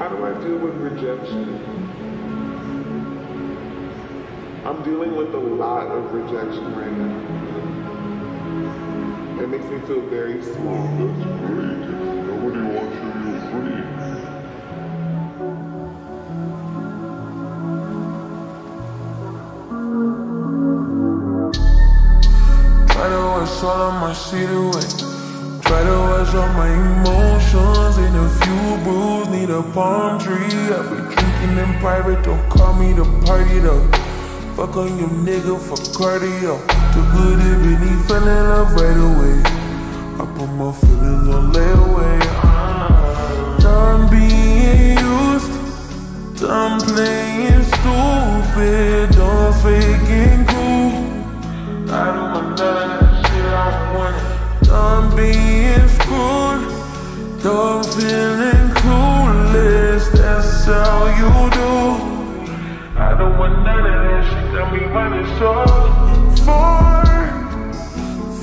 How do I deal with rejection? I'm dealing with a lot of rejection right now. It makes me feel very small. That's great. Nobody wants you to feel free. Try to wash all of my shit away. Try to wash all my emotions in a few brews. A palm tree. I be drinking in private. Don't call me to party though. Fuck on your nigga for cardio. Too good if he fell in love right away. I put my feelings on layaway. Done being used. Done playing stupid. Done faking cool. Got me running short. Far,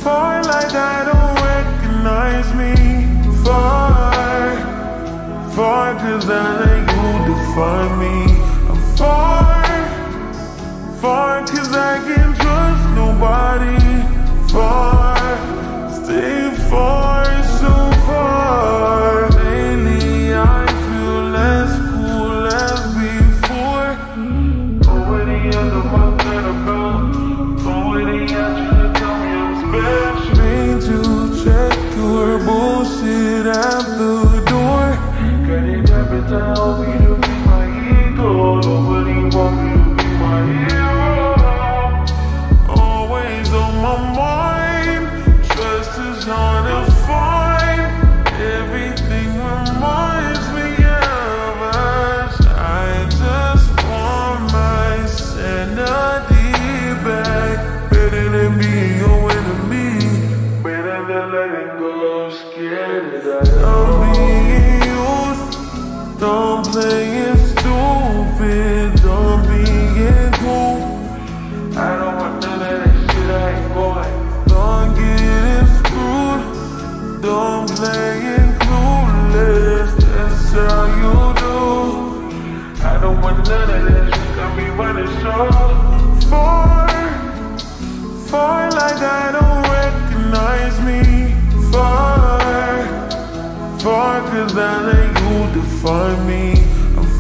far like I don't recognize me. Far, far cause I let you define me. I'm far. Far cause I can trust nobody it every Don't stupid Don't cool I don't want none of that shit, I ain't going. Don't screwed, don't clueless, that's how you do. I don't want none of that running short.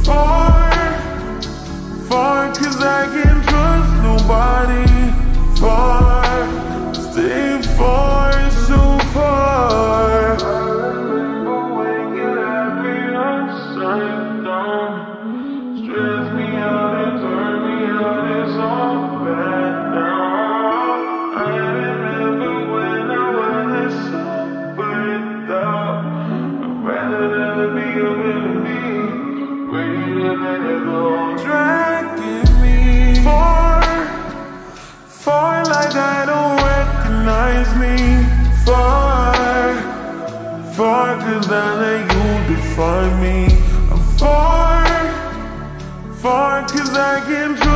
Far. Far cause I can't trust nobody. Far, stay far, so far. I remember when you had me upside down Stress me out and me out, it's all bad now. I remember when I sober out. I'd rather than be Dragging me far, far like I don't recognize me Far, far cause I let you define me I'm far, far cause I can't.